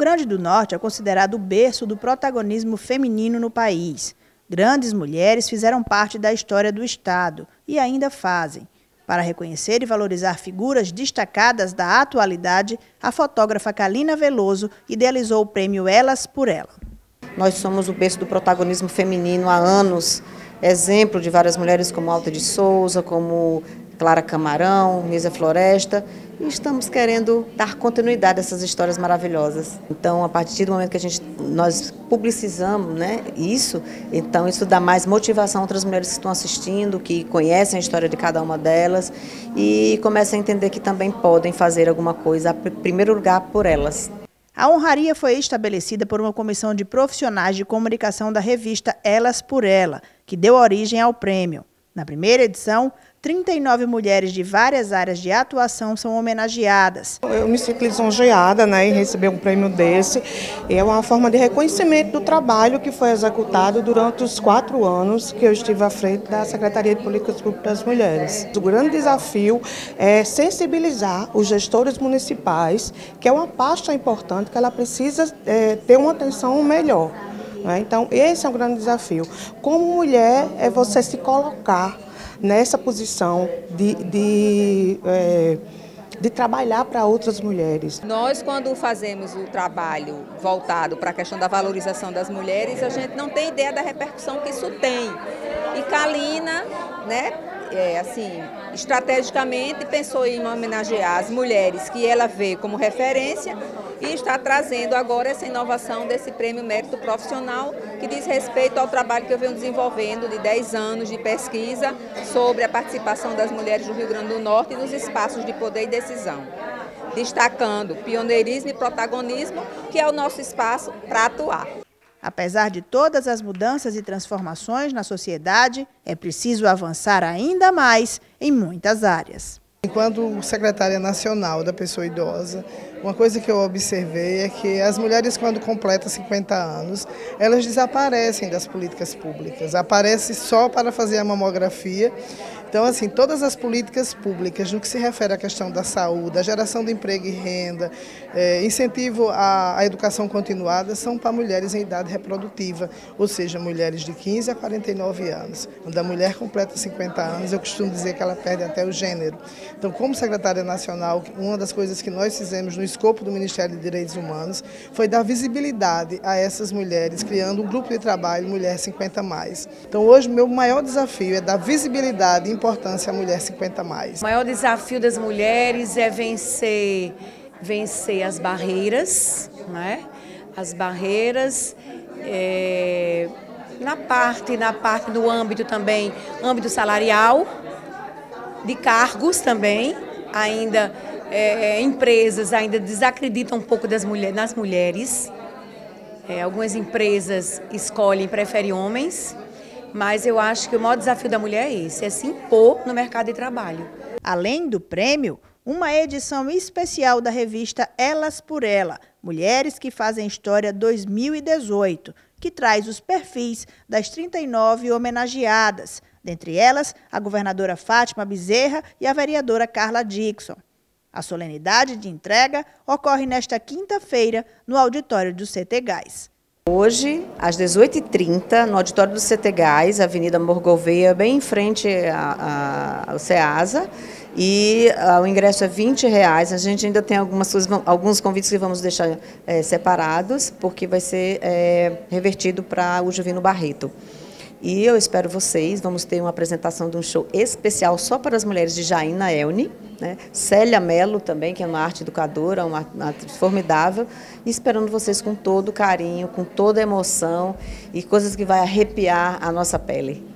Grande do Norte é considerado o berço do protagonismo feminino no país. Grandes mulheres fizeram parte da história do Estado e ainda fazem. Para reconhecer e valorizar figuras destacadas da atualidade, a fotógrafa Kalina Veloso idealizou o prêmio Elas por Ela. Nós somos o berço do protagonismo feminino há anos, exemplo de várias mulheres como Alta de Souza, como Clara Camarão, Misa Floresta, e estamos querendo dar continuidade a essas histórias maravilhosas. Então, a partir do momento que a gente, nós publicizamos né, isso, então isso dá mais motivação outras mulheres que estão assistindo, que conhecem a história de cada uma delas e começam a entender que também podem fazer alguma coisa, em primeiro lugar, por elas. A honraria foi estabelecida por uma comissão de profissionais de comunicação da revista Elas por Ela, que deu origem ao prêmio. Na primeira edição, 39 mulheres de várias áreas de atuação são homenageadas. Eu me sinto lisonjeada né, em receber um prêmio desse. É uma forma de reconhecimento do trabalho que foi executado durante os quatro anos que eu estive à frente da Secretaria de Políticas Públicas das Mulheres. O grande desafio é sensibilizar os gestores municipais, que é uma pasta importante, que ela precisa é, ter uma atenção melhor. Né? Então, esse é um grande desafio. Como mulher, é você se colocar nessa posição de, de, é, de trabalhar para outras mulheres. Nós, quando fazemos o trabalho voltado para a questão da valorização das mulheres, a gente não tem ideia da repercussão que isso tem. E Kalina, né, é, assim, estrategicamente pensou em homenagear as mulheres que ela vê como referência e está trazendo agora essa inovação desse prêmio mérito profissional que diz respeito ao trabalho que eu venho desenvolvendo de 10 anos de pesquisa sobre a participação das mulheres do Rio Grande do Norte nos espaços de poder e decisão. Destacando pioneirismo e protagonismo, que é o nosso espaço para atuar. Apesar de todas as mudanças e transformações na sociedade, é preciso avançar ainda mais em muitas áreas. Enquanto secretária nacional da pessoa idosa, uma coisa que eu observei é que as mulheres, quando completam 50 anos, elas desaparecem das políticas públicas, aparecem só para fazer a mamografia então, assim, todas as políticas públicas no que se refere à questão da saúde, a geração de emprego e renda, é, incentivo à, à, educação continuada, são para mulheres em idade reprodutiva, ou seja, mulheres de 15 a 49 anos. Quando a mulher completa 50 anos, eu costumo dizer que ela perde até o gênero. Então, como secretária nacional, uma das coisas que nós fizemos no escopo do Ministério de Direitos Humanos foi dar visibilidade a essas mulheres, criando um grupo de trabalho Mulher 50 Mais. Então, hoje, meu maior desafio é dar visibilidade importância a mulher 50 mais. O maior desafio das mulheres é vencer, vencer as barreiras, né? As barreiras é, na parte, na parte do âmbito também, âmbito salarial, de cargos também, ainda é, empresas ainda desacreditam um pouco das mulheres, nas mulheres. É, algumas empresas escolhem, preferem homens mas eu acho que o maior desafio da mulher é esse, é se impor no mercado de trabalho. Além do prêmio, uma edição especial da revista Elas por Ela, Mulheres que Fazem História 2018, que traz os perfis das 39 homenageadas, dentre elas a governadora Fátima Bezerra e a vereadora Carla Dixon. A solenidade de entrega ocorre nesta quinta-feira no auditório do CT Gás. Hoje, às 18h30, no auditório do CT Gás, Avenida Morgoveia, bem em frente ao CEASA, e uh, o ingresso é 20 reais. A gente ainda tem algumas alguns convites que vamos deixar é, separados, porque vai ser é, revertido para o Juvino Barreto. E eu espero vocês, vamos ter uma apresentação de um show especial só para as mulheres de Jaina Elne, né? Célia Mello também, que é uma arte educadora, uma, uma atriz formidável, e esperando vocês com todo carinho, com toda emoção e coisas que vai arrepiar a nossa pele.